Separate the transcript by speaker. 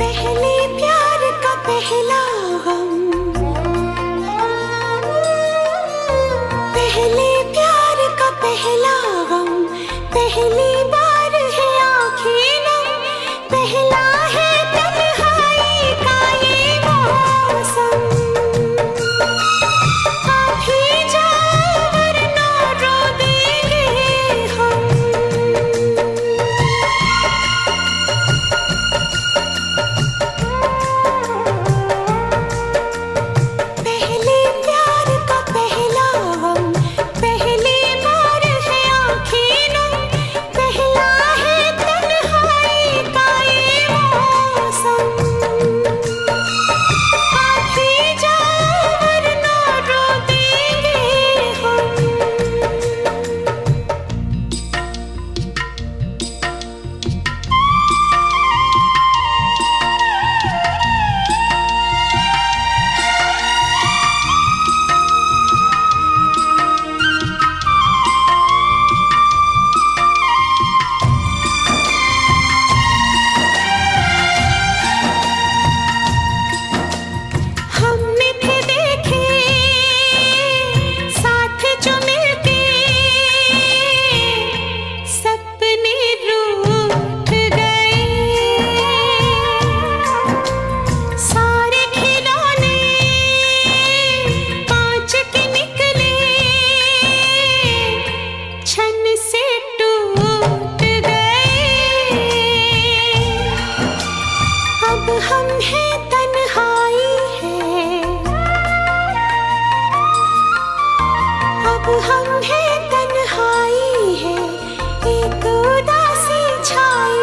Speaker 1: पहले प्यार का पहला गम। पहले प्यार का पहला गम पहले हम हैं तन्हाई है। एक उदासी छाई